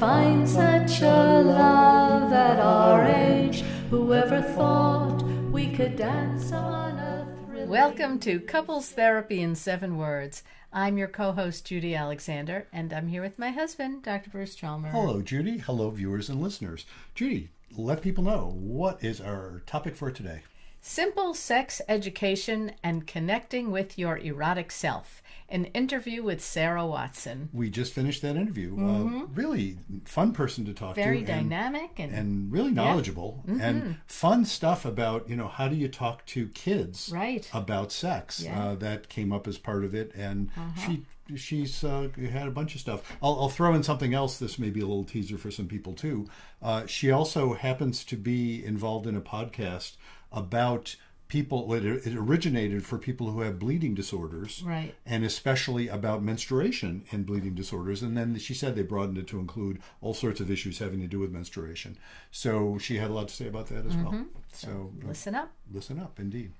could find such a love at our age. Whoever thought we could dance on a thrill? Welcome to Couples Therapy in Seven Words. I'm your co host, Judy Alexander, and I'm here with my husband, Dr. Bruce Chalmers. Hello, Judy. Hello, viewers and listeners. Judy, let people know what is our topic for today. Simple sex education and connecting with your erotic self. An interview with Sarah Watson. We just finished that interview. Uh, really fun person to talk Mm-hmm. Very to. and- dynamic and, and really knowledgeable and fun stuff about you know how do you talk to kids Right. about sex Yeah. Uh-huh. uh, that came up as part of it and she she's uh, had a bunch of stuff I'll, I'll throw in something else this may be a little teaser for some people too uh, she also happens to be involved in a podcast about people it, it originated for people who have bleeding disorders Right. and especially about menstruation and bleeding disorders. And then she said they broadened it to include all sorts of issues having to do with menstruation. So she had a lot to say about that as well. So uh, listen up. listen up, indeed.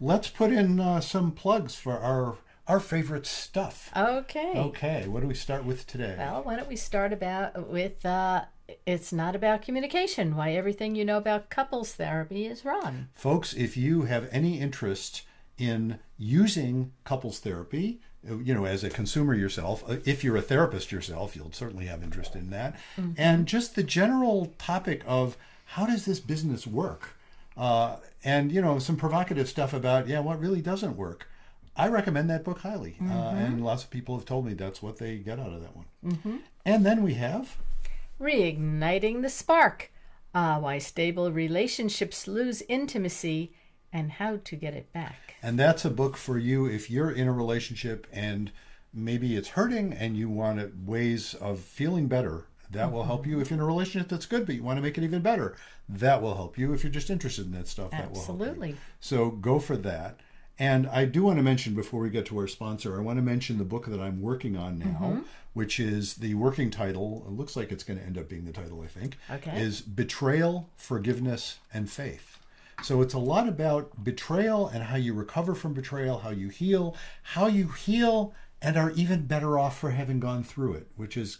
Let's put in uh, some plugs for our our favorite stuff. Okay. Okay, what do we start with today? Well, why don't we start about with uh, it's not about communication. Why everything you know about couples therapy is wrong. Folks, if you have any interest in using couples therapy, uh, you know, as a consumer yourself, uh, if you're a therapist yourself, you'll certainly have interest in that. And just the general topic of how does this business work? Uh, and, you know, some provocative stuff about, yeah, what really doesn't work. I recommend that book highly. Uh, and lots of people have told me that's what they get out of that one. And then we have Reigniting the spark. Uh, why stable relationships lose intimacy and how to get it back. And that's a book for you if you're in a relationship and maybe it's hurting and you want it- ways of feeling better. That will help you. If you're in a relationship that's good, but you want to make it even better, that will help you. If you're just interested in that stuff, that will. Absolutely. So go for that. And I do want to mention before we get to our sponsor, I want to mention the book that I'm working on now, Mm-hmm. Which is the working title. It looks like it's going to end up being the title, I think. Okay. Is Betrayal, Forgiveness, and Faith. So it's a lot about betrayal and how you recover from betrayal, how you heal, how you heal and are even better off for having gone through it, which is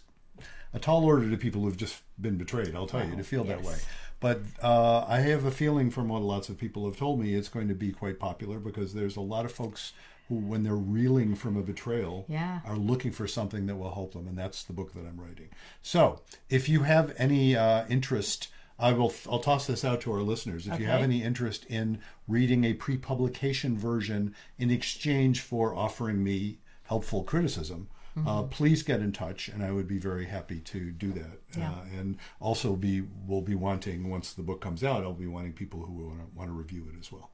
a tall order to people who've just been betrayed, I'll tell you, to feel that way. But uh, I have a feeling from what lots of people have told me, it's going to be quite popular because there's a lot of folks who, when they're reeling from a betrayal, Yeah. are looking for something that will help them, and that's the book that I'm writing. So, if you have any uh, interest, I will. I'll toss this out to our listeners. If you have any interest in reading a pre-publication version in exchange for offering me helpful criticism. Mm-hmm. Uh, please get in touch, and I would be very happy to do that. Yeah. Uh, and also be will be wanting once the book comes out, I'll be wanting people who want to, want to review it as well.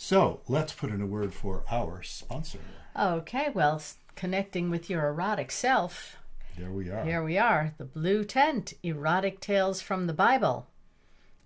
So let's put in a word for our sponsor. Okay, well, connecting with your erotic self. There we are. Here we are, The Blue Tent Erotic Tales from the Bible.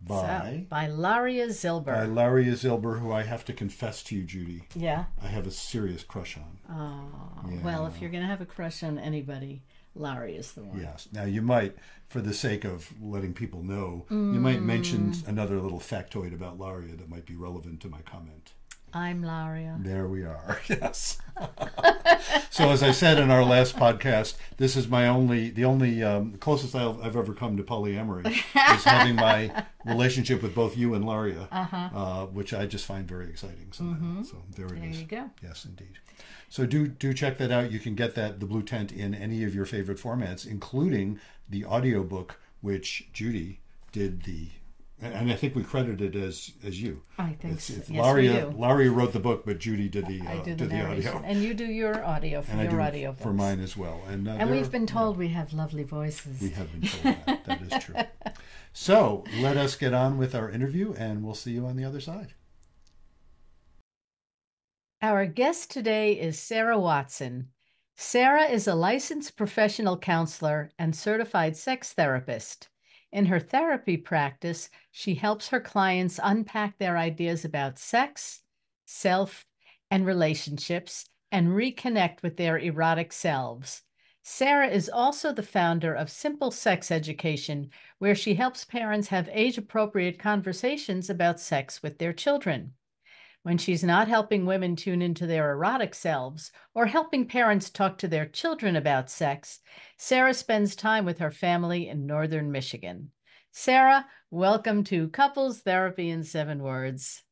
By So, by Laria Zylber. by Laria Zylber, who I have to confess to you, Judy, yeah. I have a serious crush on. Oh, well, if you're going to have a crush on anybody, Laria is the one. Yes. Now you might, for the sake of letting people know, you might mention Mm. another little factoid about Laria that might be relevant to my comment. I'm Laria. There we are. Yes. so as I said in our last podcast, this is my only, the only um, closest I've, I've ever come to polyamory is having my relationship with both you and Laria, uh which I just find very exciting. So, so there it is. Uh-huh. There you go. Yes, indeed. So do do check that out. You can get that the Blue Tent in any of your favorite formats, including the audiobook, which Judy did the, and I think we credited it as as you. I think It's, so. it's Yes, Laria. Laria wrote the book, but Judy did the uh, the did the narration. audio, And you do your audio for and I your audio for mine as well. And uh, And we've been told we have lovely voices. we have been told that. That is true. So let us get on with our interview, and we'll see you on the other side. Our guest today is Sarah Watson. Sarah is a licensed professional counselor and certified sex therapist. In her therapy practice, she helps her clients unpack their ideas about sex, self, and relationships and reconnect with their erotic selves. Sarah is also the founder of Simple Sex Education, where she helps parents have age appropriate conversations about sex with their children. When she's not helping women tune into their erotic selves or helping parents talk to their children about sex, Sarah spends time with her family in northern Michigan. Sarah, welcome to Couples Therapy in Seven Words.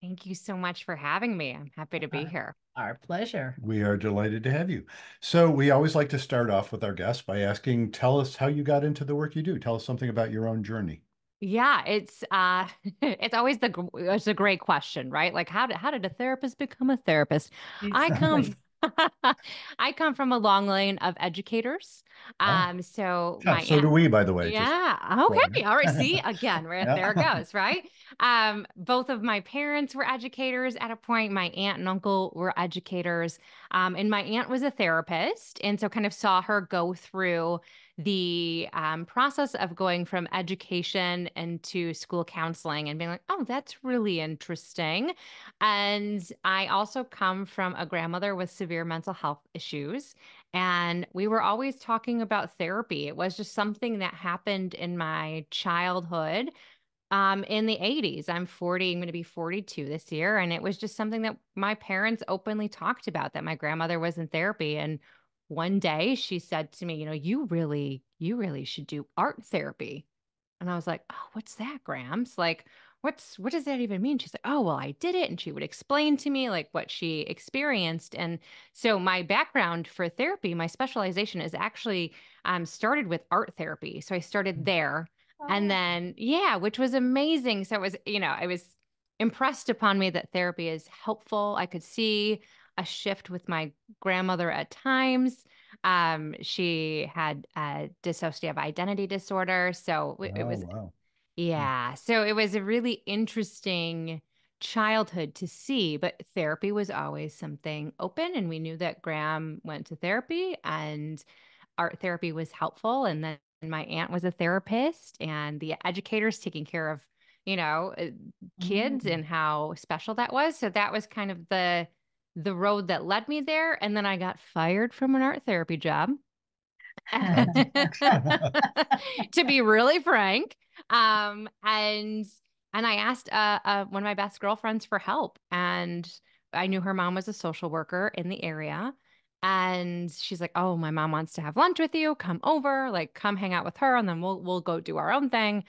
Thank you so much for having me. I'm happy to be here. Our pleasure. We are delighted to have you. So, we always like to start off with our guests by asking, tell us how you got into the work you do. Tell us something about your own journey. Yeah, it's uh it's always the it's a great question, right? Like how did how did a therapist become a therapist? I come I come from a long line of educators. Oh. Um so Yeah, my so aunt- do we, by the way. Yeah. Okay. All right. See, again, where Yeah. there it goes, right? Um, both of my parents were educators at a point. My aunt and uncle were educators. Um, and my aunt was a therapist. And so kind of saw her go through the um, process of going from education into school counseling and being like, oh, that's really interesting. And I also come from a grandmother with severe mental health issues. And we were always talking about therapy. It was just something that happened in my childhood um, in the 80s. I'm 40, I'm going to be 42 this year. And it was just something that my parents openly talked about that my grandmother was in therapy. And one day she said to me, You know, you really, you really should do art therapy. And I was like, Oh, what's that, Grams? Like, what's what does that even mean? She's like, Oh, well, I did it. And she would explain to me like what she experienced. And so my background for therapy, my specialization is actually um, started with art therapy. So I started there. And then, yeah, which was amazing. So it was, you know, I was impressed upon me that therapy is helpful. I could see a shift with my grandmother at times. Um, she had a dissociative identity disorder. So it, it Oh, was, wow. yeah. So it was a really interesting childhood to see, but therapy was always something open. And we knew that Graham went to therapy and art therapy was helpful. And then my aunt was a therapist and the educators taking care of, you know, uh, kids Mm. and how special that was. So that was kind of the the road that led me there. And then I got fired from an art therapy job. to be really frank. Um, and and I asked uh, uh, one of my best girlfriends for help, and I knew her mom was a social worker in the area. And she's like, "Oh, my mom wants to have lunch with you. Come over, like come hang out with her, and then we'll we'll go do our own thing."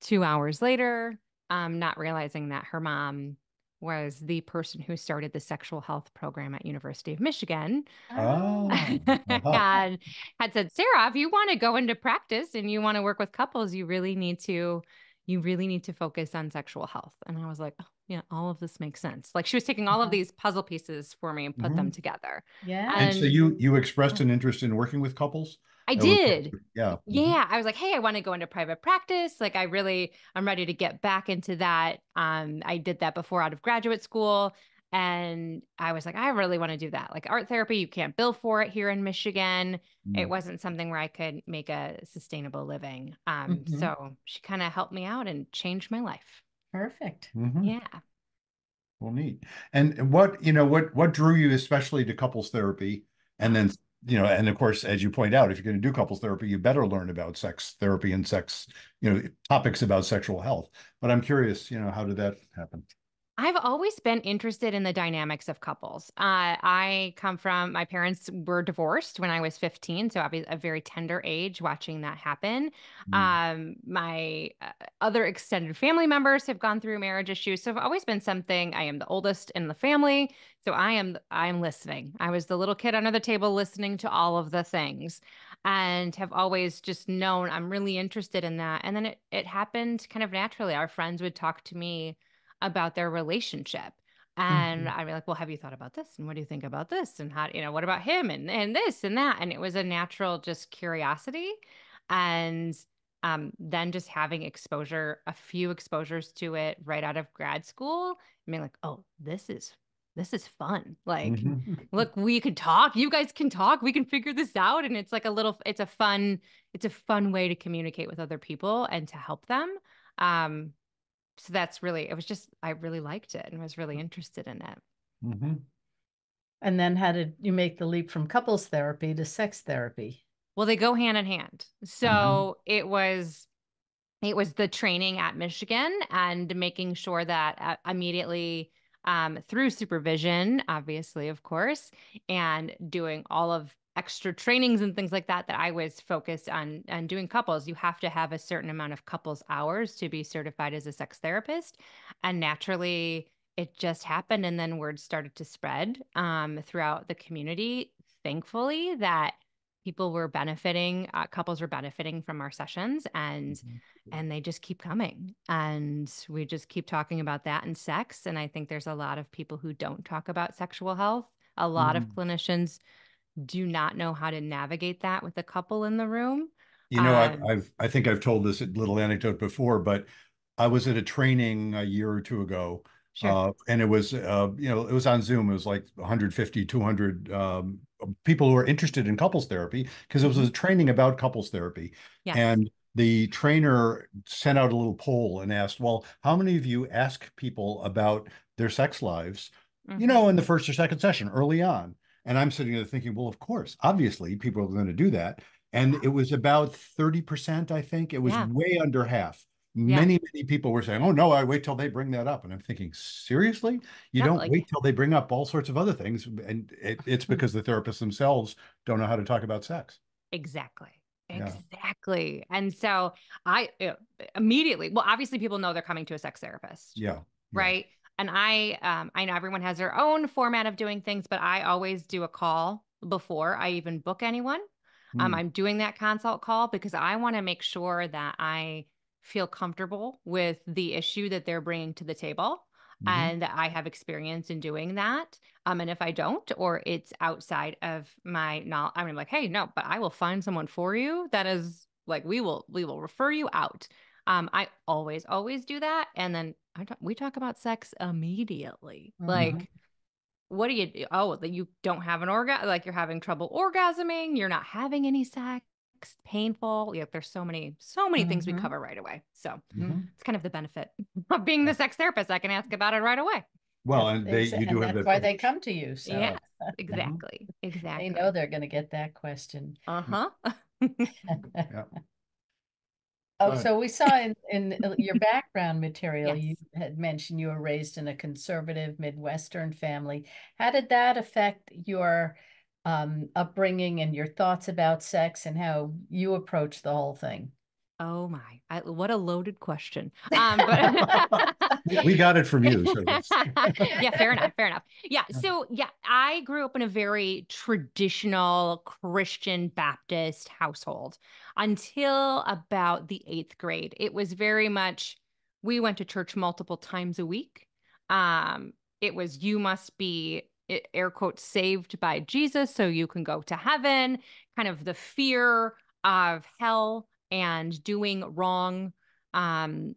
Two hours later, um, not realizing that her mom was the person who started the sexual health program at University of Michigan Oh, uh-huh. and had said, Sarah, if you want to go into practice and you want to work with couples, you really need to, you really need to focus on sexual health. And I was like, oh, yeah, all of this makes sense. Like she was taking all of Uh-huh. these puzzle pieces for me and put them together. Yeah. And so you you expressed an interest in working with couples? I That was- did. Yeah. Mhm. Yeah, I was like, hey, I want to go into private practice. Like I really I'm ready to get back into that. Um I did that before out of graduate school and I was like, I really want to do that. Like art therapy, you can't bill for it here in Michigan. It Mm. wasn't something where I could make a sustainable living. Um Mhm. so she kind of helped me out and changed my life. Perfect. Mhm. Yeah. Well, neat. And what, you know, what what drew you especially to couples therapy? And then, you know, and of course, as you point out, if you're going to do couples therapy, you better learn about sex therapy and sex, you know, topics about sexual health. But I'm curious, you know, how did that happen? I've always been interested in the dynamics of couples. Uh, I come from my parents were divorced when I was 15, so obviously a very tender age watching that happen. Mm. Um, my uh, other extended family members have gone through marriage issues, so I've always been something. I am the oldest in the family, so I am I am listening. I was the little kid under the table listening to all of the things, and have always just known I'm really interested in that. And then it it happened kind of naturally. Our friends would talk to me about their relationship. And Mhm. I'd be like, well, have you thought about this? And what do you think about this? And how, you know, what about him and, and this and that? And it was a natural just curiosity. And um, then just having exposure, a few exposures to it right out of grad school, I mean, like, oh, this is this is fun. Like, Mhm. look, we could talk. You guys can talk. We can figure this out. And it's like a little, it's a fun, it's a fun way to communicate with other people and to help them. Um, so that's really, it was just, I really liked it and was really interested in it. Mhm. And then how did you make the leap from couples therapy to sex therapy? Well, they go hand in hand. So it was, it was the training at Michigan and making sure that uh, immediately um, through supervision, obviously, of course, and doing all of extra trainings and things like that that I was focused on on doing couples. You have to have a certain amount of couples hours to be certified as a sex therapist. And naturally it just happened and then word started to spread um, throughout the community. Thankfully that people were benefiting uh, couples were benefiting from our sessions and mm-hmm. and they just keep coming and we just keep talking about that and sex and i think there's a lot of people who don't talk about sexual health a lot mm. of clinicians do not know how to navigate that with a couple in the room you know um, I, i've i think i've told this little anecdote before but i was at a training a year or two ago Sure. Uh, and it was, uh, you know, it was on Zoom. It was like 150, 200 um, people who are interested in couples therapy because it was a mm-hmm. training about couples therapy. Yes. And the trainer sent out a little poll and asked, well, how many of you ask people about their sex lives, mm-hmm. you know, in the first or second session early on? And I'm sitting there thinking, well, of course, obviously people are going to do that. And it was about 30%, I think. It was yeah. way under half. Yeah. Many, many people were saying, oh, no, I wait till they bring that up. And I'm thinking, seriously? You don't like... wait till they bring up all sorts of other things. And it, it's because the therapists themselves don't know how to talk about sex. Exactly. Exactly. And so I uh, immediately, well, obviously people know they're coming to a sex therapist. Yeah. Right. And I, um, I know everyone has their own format of doing things, but I always do a call before I even book anyone. Mm. Um, hmm. I'm doing that consult call because I want to make sure that I feel comfortable with the issue that they're bringing to the table. Mm-hmm. And I have experience in doing that. Um, and if I don't, or it's outside of my knowledge, I'm like, hey, no, but I will find someone for you that is like, we will, we will refer you out. Um, I always, always do that. And then I talk, we talk about sex immediately. Mm-hmm. Like, what do you do? Oh, that you don't have an orgasm, like you're having trouble orgasming, you're not having any sex painful. Yeah, there's so many, so many mm-hmm. things we mm-hmm. cover right away. So mm-hmm. it's kind of the benefit of being the sex therapist. I can ask about it right away. Well, and they you do and have that's why they come to you. So yeah, exactly, exactly. They know they're going to get that question. Uh huh. yeah. Oh, so we saw in, in your background material, yes. you had mentioned you were raised in a conservative Midwestern family. How did that affect your um, upbringing and your thoughts about sex and how you approach the whole thing. Oh my, I, what a loaded question. Um, but we got it from you. So yeah, fair enough. Fair enough. Yeah. So, yeah, I grew up in a very traditional Christian Baptist household until about the eighth grade. It was very much, we went to church multiple times a week. Um, it was, you must be air quotes saved by Jesus so you can go to heaven, kind of the fear of hell and doing wrong. Um,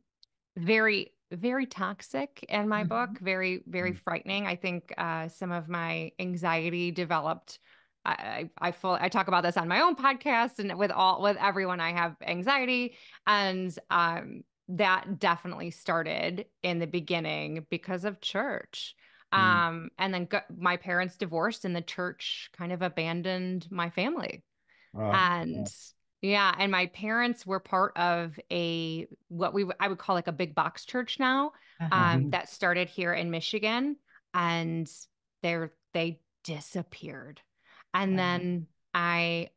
very, very toxic in my mm-hmm. book, very, very mm-hmm. frightening. I think uh, some of my anxiety developed. I, I full I talk about this on my own podcast and with all with everyone I have anxiety and um that definitely started in the beginning because of church Mm. Um, and then go- my parents divorced and the church kind of abandoned my family. and yeah. and my parents were part of a what we I would call like a big box church now uh-huh. um, mm-hmm. that started here in Michigan and they're they disappeared. And uh-huh. then I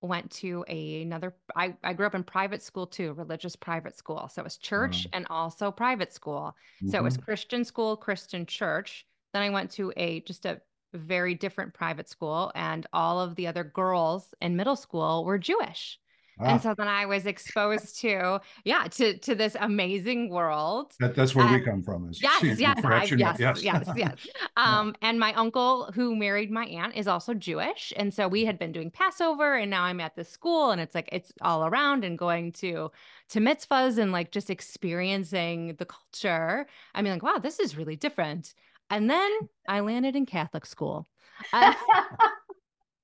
went to a, another I, I grew up in private school too religious private school so it was church uh-huh. and also private school so it was mm-hmm. christian school christian church then I went to a just a very different private school, and all of the other girls in middle school were Jewish. Ah. And so then I was exposed to, yeah, to to this amazing world. That, that's where and, we come from. Is yes, yes, I, yes, yes, yes, yes. Um, and my uncle who married my aunt is also Jewish, and so we had been doing Passover, and now I'm at the school, and it's like it's all around and going to to mitzvahs and like just experiencing the culture. I mean, like, wow, this is really different. And then I landed in Catholic school. Uh,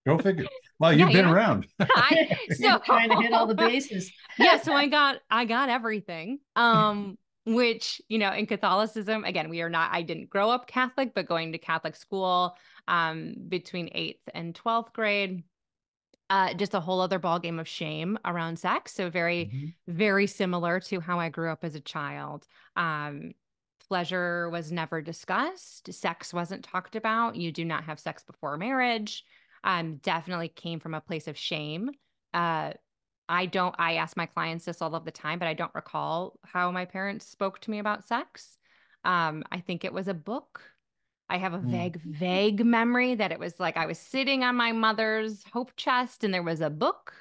Go figure. Well, you've yeah, been you know, around. I, so trying to hit all the bases. yeah, so I got I got everything. Um, which you know, in Catholicism, again, we are not. I didn't grow up Catholic, but going to Catholic school um, between eighth and twelfth grade. Uh, just a whole other ball game of shame around sex. So very, mm-hmm. very similar to how I grew up as a child. Um, pleasure was never discussed, sex wasn't talked about. You do not have sex before marriage. Um, definitely came from a place of shame. Uh, I don't, I ask my clients this all of the time, but I don't recall how my parents spoke to me about sex. Um, I think it was a book. I have a Mm. vague, vague memory that it was like I was sitting on my mother's hope chest and there was a book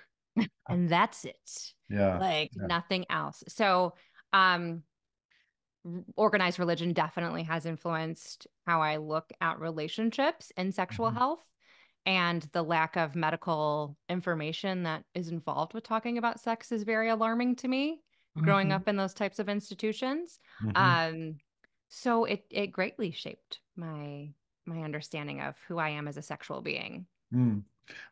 and that's it Yeah. like yeah. nothing else. So, um, organized religion definitely has influenced how I look at relationships and sexual Mhm. health and the lack of medical information that is involved with talking about sex is very alarming to me growing Mhm. up in those types of institutions. Mhm. Um, so it it greatly shaped my my understanding of who I am as a sexual being. Mm.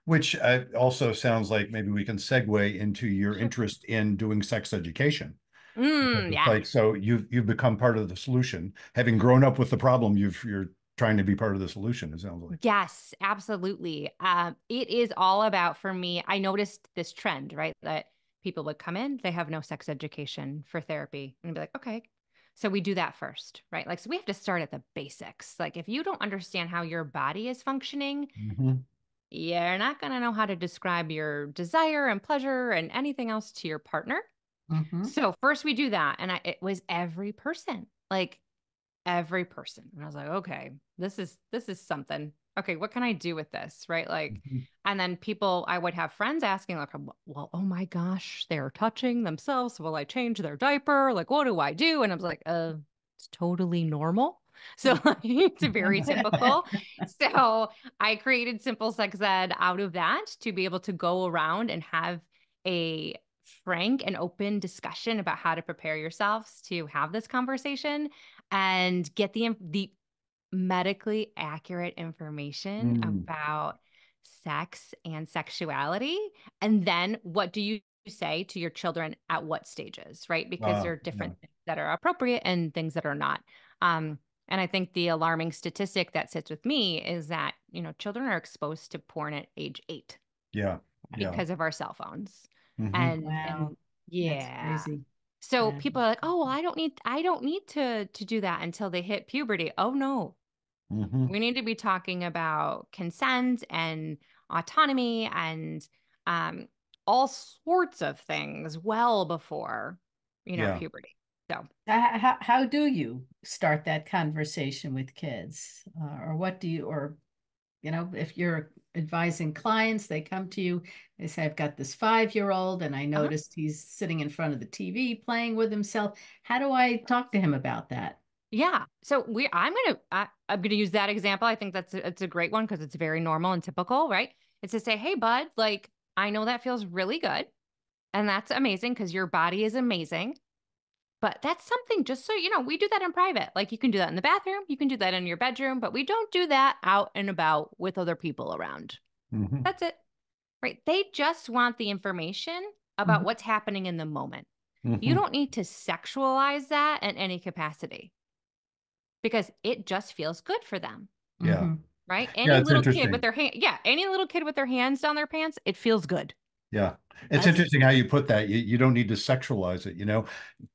Which uh, also sounds like maybe we can segue into your interest in doing sex education. Mm, yeah. Like so, you've you've become part of the solution. Having grown up with the problem, you've you're trying to be part of the solution. It sounds like. Yes, absolutely. Um, it is all about for me. I noticed this trend, right? That people would come in, they have no sex education for therapy, and be like, okay. So we do that first, right? Like, so we have to start at the basics. Like, if you don't understand how your body is functioning, Mhm. you're not going to know how to describe your desire and pleasure and anything else to your partner. Mhm. So first we do that, and I, it was every person, like every person, and I was like, okay, this is this is something. Okay, what can I do with this, right? Like, Mhm. and then people, I would have friends asking, like, well, oh my gosh, they're touching themselves. Will I change their diaper? Like, what do I do? And I was like, uh, it's totally normal. So like, it's very typical. So I created Simple Sex Ed out of that to be able to go around and have a frank and open discussion about how to prepare yourselves to have this conversation and get the the medically accurate information Mm. about sex and sexuality and then what do you say to your children at what stages right because Ah, there are yeah. different things that are appropriate and things that are not um and I think the alarming statistic that sits with me is that, you know, children are exposed to porn at age eight Yeah. Yeah. because of our cell phones. Mhm. And, Wow. and That's yeah. Crazy. So Yeah. people are like, oh, well, I don't need I don't need to to do that until they hit puberty. Oh no. Mhm. We need to be talking about consent and autonomy and um all sorts of things well before, you know, Yeah. puberty. So How, how, how do you start that conversation with kids? Uh, or what do you, or, you know, if you're advising clients, they come to you, they say, I've got this five year old and I uh-huh. noticed he's sitting in front of the TV playing with himself. How do I talk to him about that? Yeah. So we I'm gonna I, I'm gonna use that example. I think that's a, it's a great one because it's very normal and typical, right? It's to say, hey, bud, like I know that feels really good, and that's amazing because your body is amazing. But that's something just so you know, we do that in private. Like you can do that in the bathroom, you can do that in your bedroom, but we don't do that out and about with other people around. Mhm. That's it. Right. They just want the information about Mhm. what's happening in the moment. You Mhm. don't need to sexualize that in any capacity because it just feels good for them, Yeah. Mhm. right? Any it's little kid with their hand, yeah, any little kid with their hands down their pants, it feels good. Yeah. It's That's- interesting how you put that. You, you don't need to sexualize it, you know,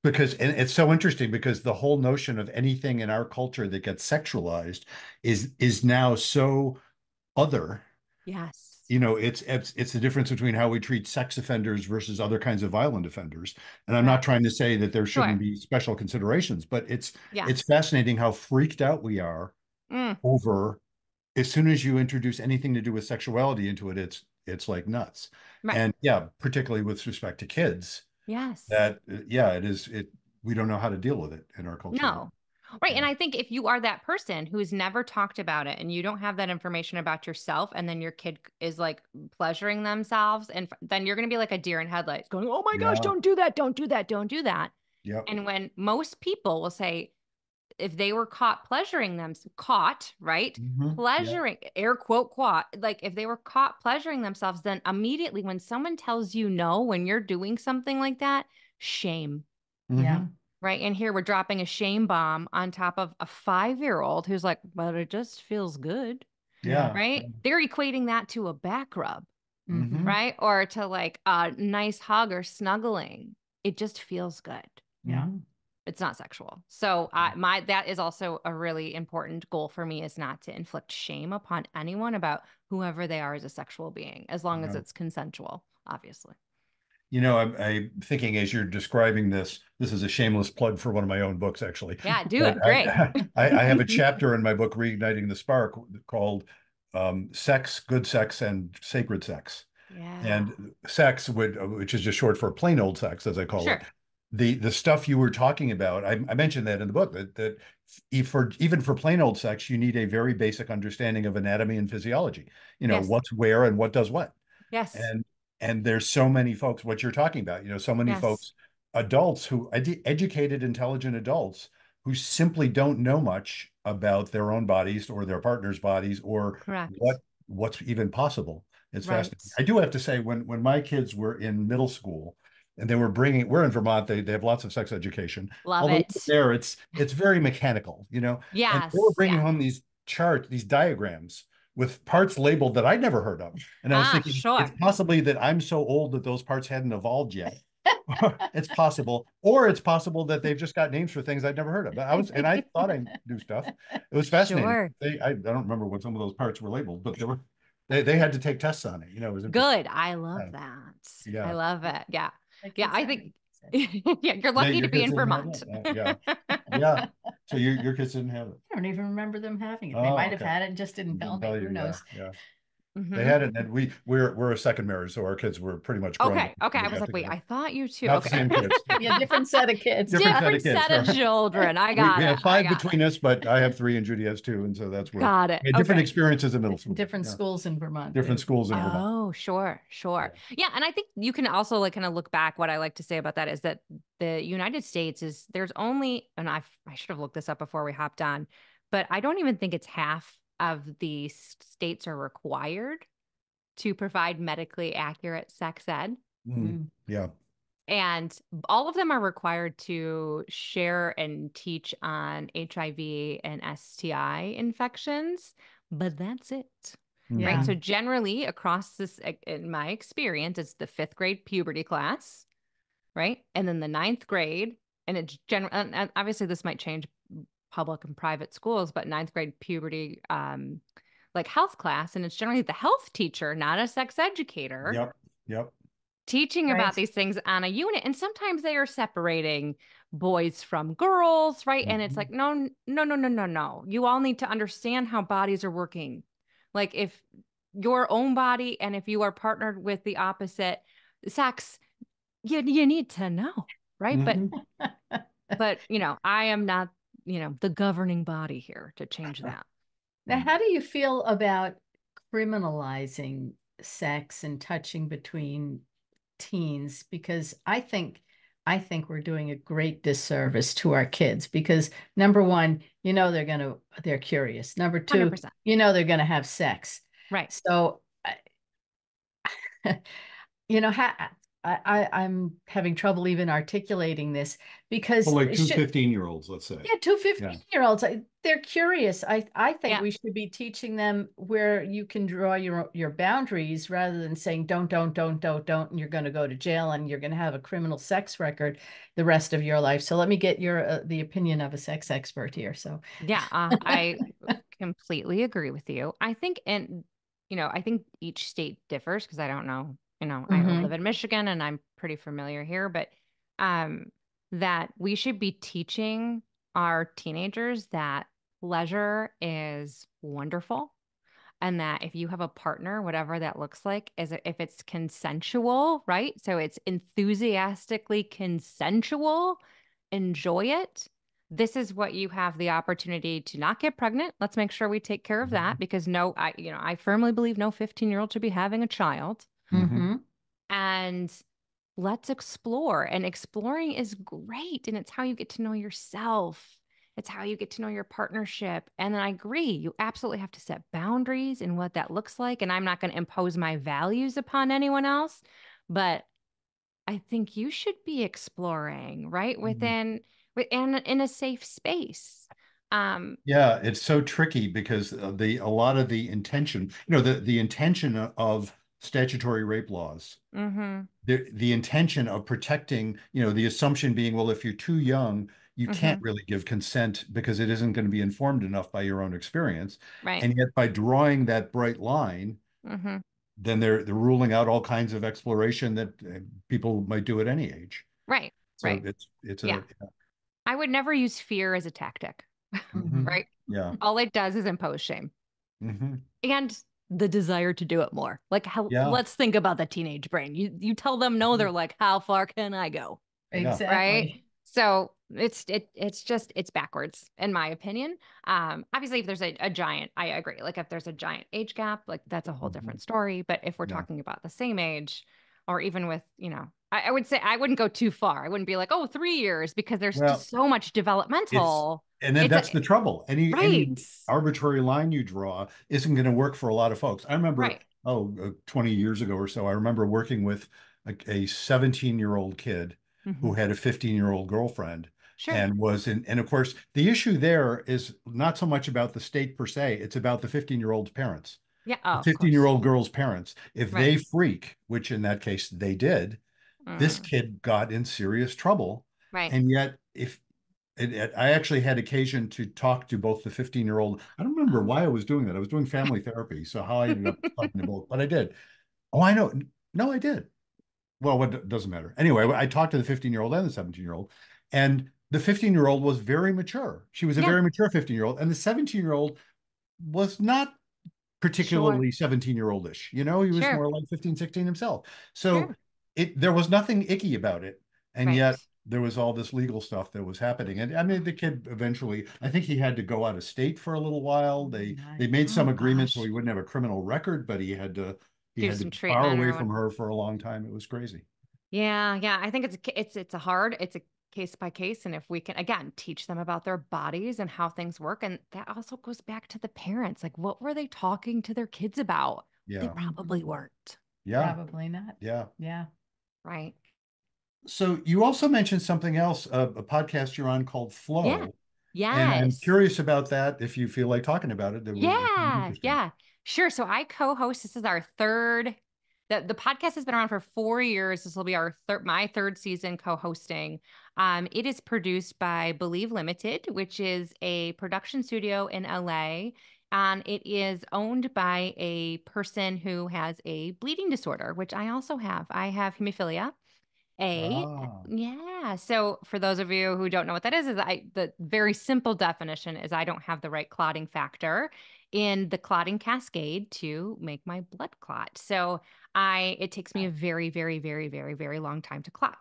because and it's so interesting because the whole notion of anything in our culture that gets sexualized is is now so other. Yes. You know, it's it's it's the difference between how we treat sex offenders versus other kinds of violent offenders. And I'm not trying to say that there shouldn't Sure. be special considerations, but it's Yeah. it's fascinating how freaked out we are Mm, over as soon as you introduce anything to do with sexuality into it, it's it's like nuts. Right. And yeah, particularly with respect to kids, yes. that uh, yeah, it is it we don't know how to deal with it in our culture. No. Right. And I think if you are that person who's never talked about it and you don't have that information about yourself, and then your kid is like pleasuring themselves, and then you're going to be like a deer in headlights going, oh my gosh, don't do that. Don't do that. Don't do that. Yep. And when most people will say, if they were caught pleasuring them, caught, right? Mhm. Yeah. Pleasuring, air quote, quote, like if they were caught pleasuring themselves, then immediately when someone tells you no, when you're doing something like that, shame, Yeah. Mhm. right? And here we're dropping a shame bomb on top of a five year old who's like, but it just feels good, Yeah. right? They're equating that to a back rub, Mhm. right? Or to like a nice hug or snuggling. It just feels good. Yeah. It's not sexual. So I my that is also a really important goal for me is not to inflict shame upon anyone about whoever they are as a sexual being, as long as it's consensual, obviously. You know, I'm, I'm thinking as you're describing this, this is a shameless plug for one of my own books, actually. Yeah, do But it. Great. I, I, I have a chapter in my book, Reigniting the Spark, called um, "Sex, Good Sex, and Sacred Sex." yeah. And sex, would, which is just short for plain old sex, as I call Sure. it. The the stuff you were talking about, I, I mentioned that in the book that that e- for even for plain old sex, you need a very basic understanding of anatomy and physiology. You know Yes. what's where and what does what yes. and and there's so many folks what you're talking about you know so many Yes. folks adults who edu- educated intelligent adults who simply don't know much about their own bodies or their partner's bodies or Correct. what what's even possible it's Right. fascinating i do have to say when when my kids were in middle school and they were bringing we're in vermont they, they have lots of sex education Love although it. there it's it's very mechanical you know yeah they were bringing yeah. home these charts, these diagrams with parts labeled that I'd never heard of. And I was Ah, thinking, sure. it's possibly that I'm so old that those parts hadn't evolved yet. it's possible, or it's possible that they've just got names for things I'd never heard of. But I was, and I thought I knew stuff. It was fascinating. Sure. They, I, I don't remember what some of those parts were labeled, but they were, they, they had to take tests on it. You know, it was. Good. I love that. Yeah. I love it. Yeah. My Yeah, I think- yeah. You're lucky your to be in Vermont. that? Uh, Yeah. So your your kids didn't have it. I don't even remember them having it. They Oh, might have okay. had it and just didn't tell Didn't me. Who you, yeah, knows? Yeah. Mhm. They had it, and we we're we're a second marriage, so our kids were pretty much grown Okay. up Okay. I was like, wait, together. I thought you too. Not the okay. same kids. Yeah, different set of kids. Different Different, set of kids, set of children. I We, got we it. have five got it. between us, but I have three and Judy has two, and so that's where Got it. we different Okay. experiences in middle school. different Yeah. schools in Vermont. different too. schools in Vermont. Oh, sure, sure. Yeah, and I think you can also like kind of look back. What I like to say about that is that the United States is there's only, and I I should have looked this up before we hopped on, but I don't even think it's half of the states are required to provide medically accurate sex ed. Mm, Mm. yeah. And all of them are required to share and teach on HIV and STI infections, but that's it. Mm. Yeah. Right. So generally across this, in my experience, it's the fifth grade puberty class, right? And then the ninth grade, and it's general. And and obviously, this might change public and private schools, but ninth grade puberty, um, like health class, and it's generally the health teacher, not a sex educator, Yep. Yep. teaching Right. about these things on a unit. And sometimes they are separating boys from girls, right? And it's Mhm. like, no, no, no, no, no, no. You all need to understand how bodies are working. Like if your own body and if you are partnered with the opposite sex, you, you need to know, right? Mhm. But but you know, I am not, you know, the governing body here to change that. Now, how do you feel about criminalizing sex and touching between teens? Because I think I think we're doing a great disservice to our kids because number one, you know they're gonna they're curious. Number two, 100%. you know they're gonna have sex. Right. So, you know, ha- I, I I'm having trouble even articulating this because Well, like it two should- 15 year olds, let's say. yeah, two 15 year olds. I- They're curious. I I think Yeah. we should be teaching them where you can draw your your boundaries rather than saying don't don't don't don't don't and you're going to go to jail and you're going to have a criminal sex record the rest of your life. So let me get your uh, the opinion of a sex expert here. So Yeah, uh, I completely agree with you. I think, and you know, I think each state differs because I don't know. You know, I Mhm. live in Michigan and I'm pretty familiar here, but um, that we should be teaching our teenagers that leisure is wonderful, and that if you have a partner, whatever that looks like, is it, if it's consensual, right? So it's enthusiastically consensual. Enjoy it this is what you have the opportunity to not get pregnant. Let's make sure we take care of that because no, I, you know, I firmly believe no 15 year old should be having a child. Mhm. mhm. And let's explore. And exploring is great. And it's how you get to know yourself. It's how you get to know your partnership. And then I agree, you absolutely have to set boundaries and what that looks like. And I'm not going to impose my values upon anyone else, but I think you should be exploring, right? Mhm. Within within in a safe space. Um, Yeah, it's so tricky because uh, the a lot of the intention, you know, the the intention of statutory rape laws, mhm. the the intention of protecting, you know, the assumption being, well, if you're too young, you Mhm. can't really give consent because it isn't going to be informed enough by your own experience. Right. And yet by drawing that bright line, hmm then they're they're ruling out all kinds of exploration that uh, people might do at any age. Right. So Right. it's it's a. Yeah. a I would never use fear as a tactic, Mhm. right? yeah. All it does is impose shame hmm and the desire to do it more. Like how Yeah. let's think about the teenage brain. You you tell them no, they're like, how far can I go? Exactly. Right. So it's it it's just it's backwards in my opinion. Um obviously if there's a, a giant, I agree. Like if there's a giant age gap, like that's a whole Mhm. different story. But if we're Yeah. talking about the same age, or even with, you know, I, I would say I wouldn't go too far. I wouldn't be like, oh, three years, because there's Well, just so much developmental. And then It's a- that's the trouble. Any any arbitrary line you draw isn't going to work for a lot of folks. I remember, Right. oh, uh, 20 years ago or so, I remember working with a 17 year old kid who Mhm. had a 15 year old girlfriend Sure. and was in, and of course, the issue there is not so much about the state per se, it's about the 15 year old's parents. yeah. Oh, of 15 year course. old girl's parents. If they freak, which in that case they did, this Mm, kid got in serious trouble. right. And yet, if it, it- I actually had occasion to talk to both the 15 year old, I don't remember why I was doing that. I was doing family therapy. So how I ended up talking to both, but I did. Oh, I know. No, I did. Well, what doesn't matter. Anyway, I talked to the 15 year old and the 17 year old, and the 15 year old was very mature. She was a Yeah. very mature 15 year old, and the 17 year old was not particularly 17 year oldish. You know, he was Sure. more like 15, 16 himself. So Sure. It there was nothing icky about it. And Right. yet there was all this legal stuff that was happening. And I mean, the kid eventually, I think he had to go out of state for a little while. They oh they made some Oh, agreements so he wouldn't have a criminal record, but he had to he Do had some to far away from her for a long time. It was crazy. Yeah, yeah. I think it's a, it's it's a hard, it's a case by case, and if we can again teach them about their bodies and how things work, and that also goes back to the parents. Like, what were they talking to their kids about? Yeah, They probably weren't, Yeah. Probably not. Yeah. Yeah. Right? So you also mentioned something else, a, a podcast you're on called Flow. Yeah. And I'm curious about that if you feel like talking about it. Yeah, yeah, sure. So I co-host. This is our third. The the podcast has been around for four years. This will be our third, my third season co-hosting. Um, it is produced by Believe Limited, which is a production studio in LA, and it is owned by a person who has a bleeding disorder, which I also have. I have hemophilia. A. Ah. Yeah. So for those of you who don't know what that is, is I the very simple definition is I don't have the right clotting factor in the clotting cascade to make my blood clot. So I it takes me a very, very, very, very, very long time to clot.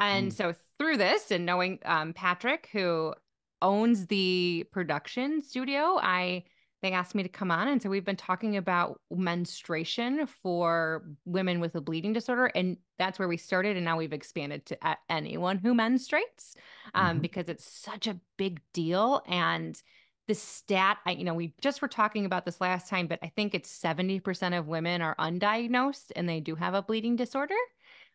And Mm. so through this and knowing um, Patrick, who owns the production studio, I they asked me to come on. And so we've been talking about menstruation for women with a bleeding disorder. And that's where we started. And now we've expanded to anyone who menstruates um, Mhm. because it's such a big deal. And the stat, I, you know, we just were talking about this last time, but I think it's 70% of women are undiagnosed and they do have a bleeding disorder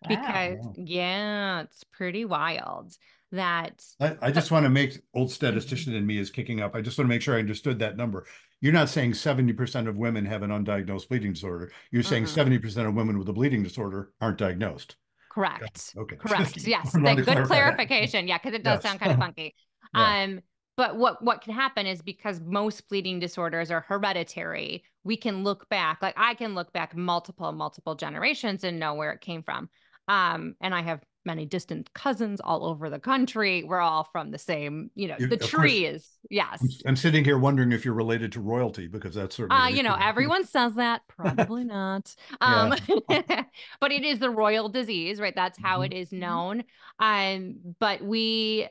because, yeah, it's pretty wild that I, I just want to make old statistician in me is kicking up. I just want to make sure I understood that number. You're not saying 70% of women have an undiagnosed bleeding disorder. You're saying Mm-mm. 70% of women with a bleeding disorder aren't diagnosed. Correct. Okay. Correct. Yes. good clarify that. clarification. Yeah, because it does Yes. sound kind of funky. Yeah. Um, but what what can happen is because most bleeding disorders are hereditary, we can look back, like I can look back multiple, multiple generations and know where it came from. Um, and I have many distant cousins all over the country. We're all from the same, you know, You- the of course. tree is yes. I'm, I'm sitting here wondering if you're related to royalty because that's certainly. Uh, you know, everyone says that. Probably not. Um, but it is the royal disease, right? That's how Mhm. it is known. Um, but we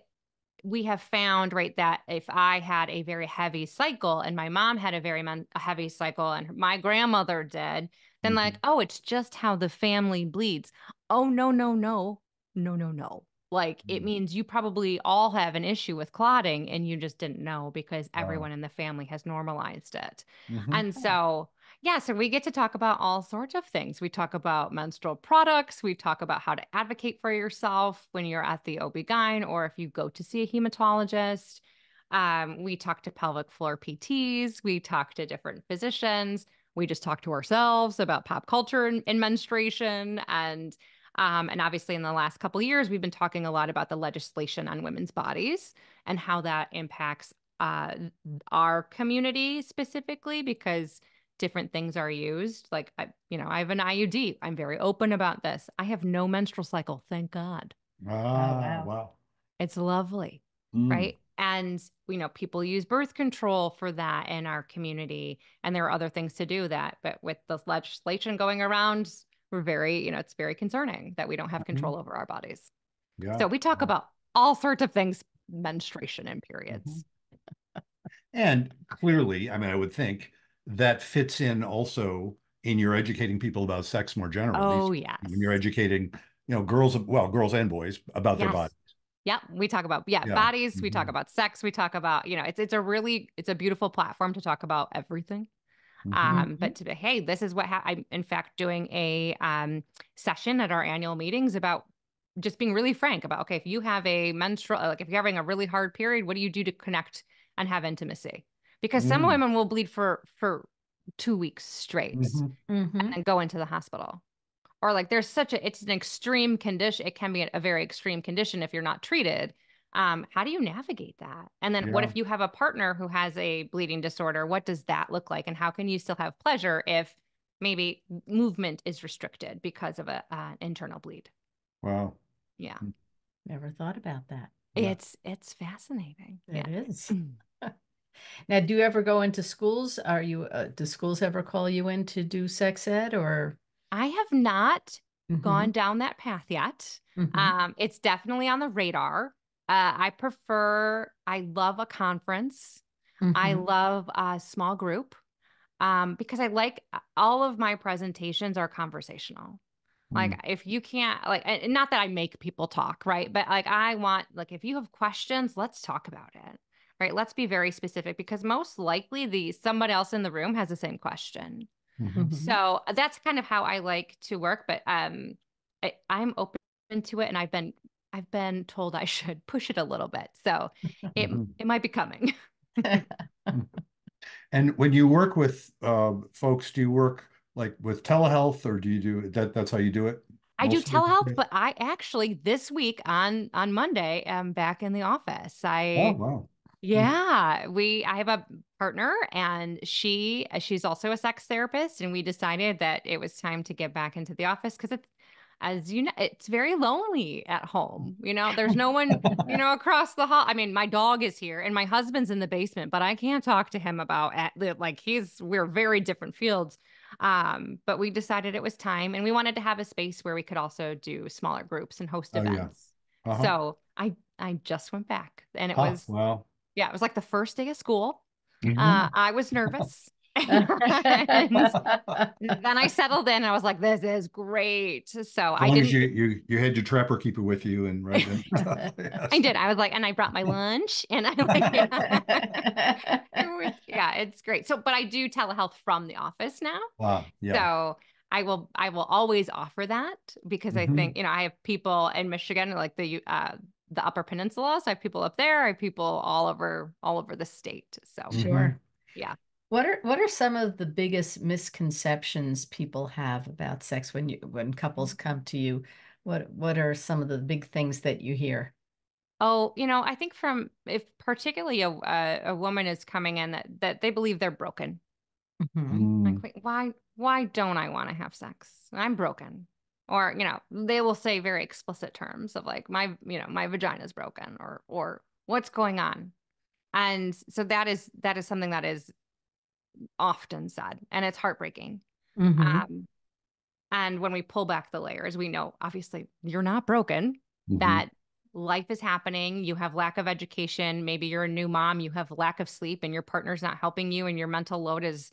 we have found right that if I had a very heavy cycle and my mom had a very mon- a heavy cycle and my grandmother did, then Mhm. like, oh, it's just how the family bleeds. Oh no, no, no, no, no, no. Like it Mhm. means you probably all have an issue with clotting and you just didn't know because Wow. everyone in the family has normalized it. Mhm. And so, yeah, so we get to talk about all sorts of things. We talk about menstrual products. We talk about how to advocate for yourself when you're at the OB-GYN or if you go to see a hematologist. Um, we talk to pelvic floor PTs. We talk to different physicians. We just talk to ourselves about pop culture and, and menstruation. And Um, and obviously, in the last couple years, we've been talking a lot about the legislation on women's bodies and how that impacts uh, our community specifically, because different things are used. Like, I, you know, I have an IUD. I'm very open about this. I have no menstrual cycle, thank God. Ah, wow. wow. It's lovely, Mm. right? And you know, people use birth control for that in our community, and there are other things to do that. But with the legislation going around, we're very, you know, it's very concerning that we don't have Mhm. control over our bodies. Yeah. So we talk Wow. about all sorts of things, menstruation and periods. And clearly, I mean, I would think that fits in also in your educating people about sex more generally. Oh yes. When you're educating, you know, girls, well, girls and boys about their bodies. Yeah, we talk about yeah, Yeah. bodies, we talk Mhm. about sex, we talk about, you know, it's it's a really it's a beautiful platform to talk about everything. Mhm. Um, but to be, hey, this is what ha- I'm in fact doing a um session at our annual meetings about just being really frank about okay, if you have a menstrual like if you're having a really hard period, what do you do to connect and have intimacy? Because some Mm. women will bleed for for two weeks straight Mhm. Mhm. and go into the hospital. Or like there's such a it's an extreme condition. It can be a, a very extreme condition if you're not treated. Um, how do you navigate that? And then what if you have a partner who has a bleeding disorder? What does that look like? And how can you still have pleasure if maybe movement is restricted because of a uh, internal bleed? Wow. Yeah. Never thought about that. Yeah. It's it's fascinating. It yeah. is. Now, do you ever go into schools? Are you, uh, do schools ever call you in to do sex ed or? I have not Mhm, gone down that path yet. mhm. Um, it's definitely on the radar. Uh, I prefer, I love a conference. I Mhm. love a small group um, because I like uh, all of my presentations are conversational. Like Mm. if you can't like and not that I make people talk, right? But like I want like if you have questions, let's talk about it. Right? Let's be very specific because most likely the somebody else in the room has the same question. Mhm. Mhm. So that's kind of how I like to work, but um I, I'm open to it and I've been I've been told I should push it a little bit. So it Mhm. it might be coming. And when you work with uh, folks, do you work like with telehealth or do you do that? That's how you do it? I do most of the telehealth, but I actually this week on on Monday am back in the office. Oh, I wow. yeah, we I have a partner and she she's also a sex therapist and we decided that it was time to get back into the office because it's as you know it's very lonely at home. You know, there's no one, you know, across the hall. I mean, my dog is here and my husband's in the basement, but I can't talk to him about at like he's we're very different fields. Um, but we decided it was time and we wanted to have a space where we could also do smaller groups and host Oh, yeah. events. Uh-huh. So I I just went back and it Ah, was wow. yeah, it was like the first day of school. Mhm. Uh, I was nervous. And then I settled in and I was like, this is great. So As I long didn't as you, you you had your trapper keeper with you and right. Yes. I did. I was like, and I brought my lunch and I like yeah. It was- yeah, it's great. So but I do telehealth from the office now. Wow. Yeah. So I will I will always offer that because Mhm. I think, you know, I have people in Michigan, like the uh the upper peninsula. So I have people up there, I have people all over all over the state. So Mhm. Sure. Yeah. What are what are some of the biggest misconceptions people have about sex when you when couples come to you? What what are some of the big things that you hear? Oh, you know, I think from if particularly a a, a woman is coming in that that they believe they're broken. Mhm. Mm. Like, wait, why why don't I want to have sex? I'm broken. Or, you know, they will say very explicit terms of like my, you know, my vagina's broken or or what's going on. And so that is that is something that is often said and it's heartbreaking. Mhm. Um and when we pull back the layers, we know obviously you're not broken Mhm. that life is happening. You have lack of education. Maybe you're a new mom. You have lack of sleep, and your partner's not helping you, and your mental load is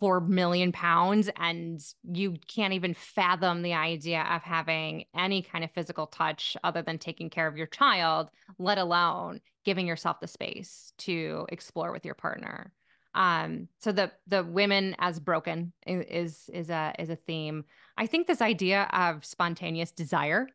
four million pounds, and you can't even fathom the idea of having any kind of physical touch other than taking care of your child, let alone giving yourself the space to explore with your partner. Um, so the the women as broken is is a is a theme. I think this idea of spontaneous desire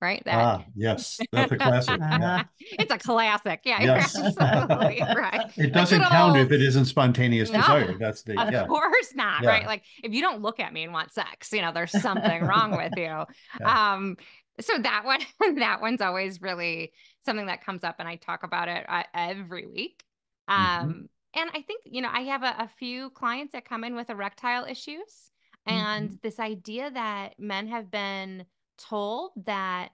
right? That Ah, yes, that's a classic. Yeah. it's a classic. Yeah, Yes. absolutely right. It doesn't good count if it isn't spontaneous No, desire. That's the Of yeah. course not, Yeah. right? Like if you don't look at me and want sex, you know, there's something wrong with you. Um, so that one, that one's always really something that comes up, and I talk about it uh, every week. Mhm. Um, and I think you know I have a, a few clients that come in with erectile issues, and this idea that men have been told that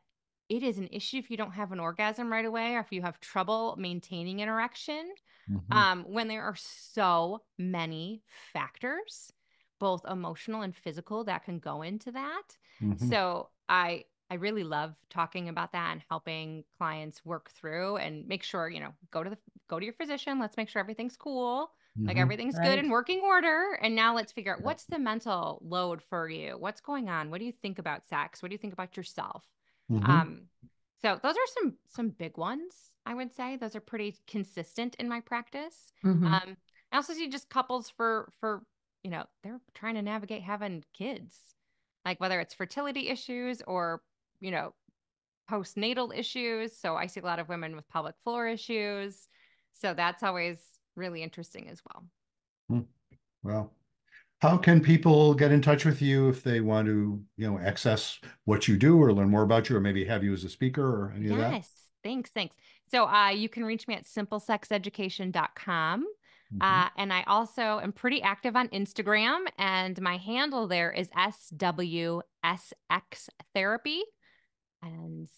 it is an issue if you don't have an orgasm right away or if you have trouble maintaining an erection Mhm. um, when there are so many factors, both emotional and physical, that can go into that. Mhm. So I I really love talking about that and helping clients work through and make sure you know go to the go to your physician. Let's make sure everything's cool, like Mhm. everything's good Right. in working order. And now let's figure out what's the mental load for you. What's going on? What do you think about sex? What do you think about yourself? Mhm. Um, so those are some some big ones. I would say those are pretty consistent in my practice. Mhm. Um, I also see just couples for for you know they're trying to navigate having kids, like whether it's fertility issues or you know postnatal issues. So I see a lot of women with pelvic floor issues. So that's always really interesting as well. Well, how can people get in touch with you if they want to, you know, access what you do or learn more about you or maybe have you as a speaker or any of that? Yes, thanks, thanks. So uh, you can reach me at simplesexeducation.com. Mhm. Uh, and I also am pretty active on Instagram, and my handle there is SWSX Therapy. And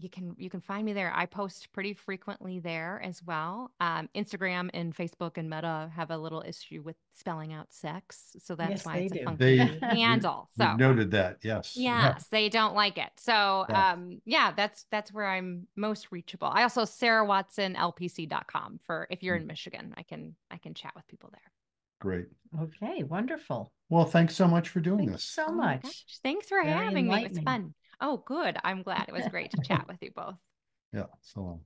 you can you can find me there. I post pretty frequently there as well. Um, Instagram and Facebook and Meta have a little issue with spelling out sex, so that's Yes, why they it's do. a They- funky we- handle. We've So noted that, yes. Yes, they don't like it. So, Yeah. um, yeah, that's that's where I'm most reachable. I also sarahwatsonlpc.com for if Mm. you're in Michigan, I can I can chat with people there. Great. Okay, wonderful. Well, thanks so much for doing Thank you this. so Oh much. gosh, Thanks for Very having me. It was fun. Oh, good. I'm glad. It was great to chat with you both. Yeah, so long.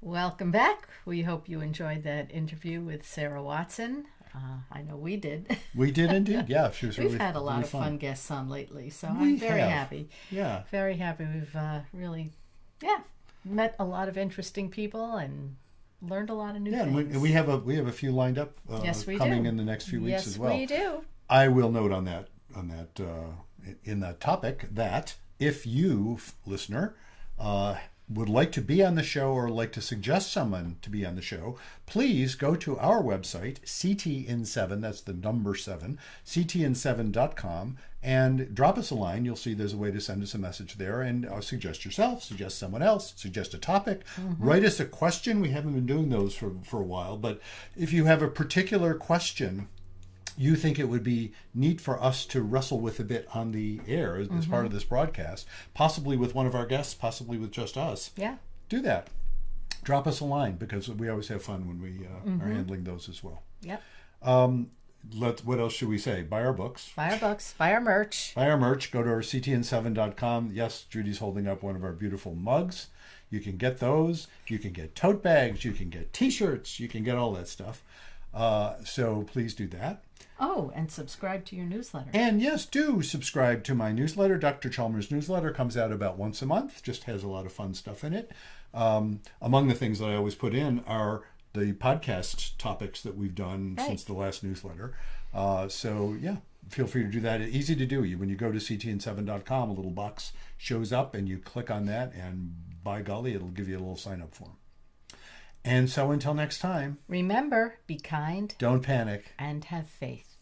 Welcome back. We hope you enjoyed that interview with Sarah Watson. Uh, I know we did. We did indeed. Yeah, she was We've really had a lot really of fun guests on lately, so We I'm very have. happy. Yeah. Very happy. We've uh, really, yeah, met a lot of interesting people and learned a lot of new Yeah, and we, things. and we have a we have a few lined up uh, Yes, we coming do. in the next few weeks yes, as well. Yes, we do. I will note on that on that uh, in the topic that if you listener uh, would like to be on the show or like to suggest someone to be on the show, please go to our website ctin7 that's the number 7 ctin7.com and drop us a line. You'll see there's a way to send us a message there and uh, suggest yourself suggest someone else suggest a topic. Write us a question. We haven't been doing those for, for a while but if you have a particular question you think it would be neat for us to wrestle with a bit on the air as, as part of this broadcast, possibly with one of our guests, possibly with just us, Yeah. do that. Drop us a line because we always have fun when we uh, are handling those as well. Yep. Um, let what else should we say? Buy our books, Buy our books, buy our merch. buy our merch. Go to our ctin7.com. Yes, Judy's holding up one of our beautiful mugs. You can get those. You can get tote bags. You can get T-shirts. You can get all that stuff. Uh, so please do that. Oh, and subscribe to your newsletter. And yes, do subscribe to my newsletter. Dr. Chalmer's newsletter comes out about once a month, just has a lot of fun stuff in it. Um, among the things that I always put in are the podcast topics that we've done Right. since the last newsletter. Uh, so, yeah, feel free to do that. It's easy to do. You When you go to ctin7.com, a little box shows up and you click on that, and by golly, it'll give you a little sign up form. And so until next time, Remember, be kind don't panic. and have faith.